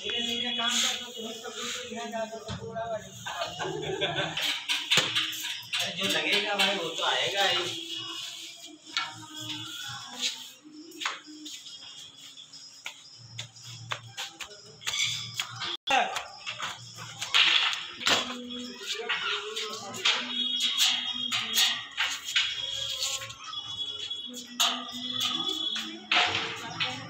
धीरे धीरे काम कर तो तुरंत तो यहाँ जा तो थोड़ा अरे जो लगेगा भाई वो तो आएगा ही Thank you.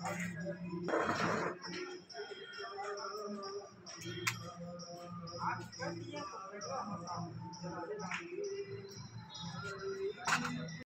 Thank you.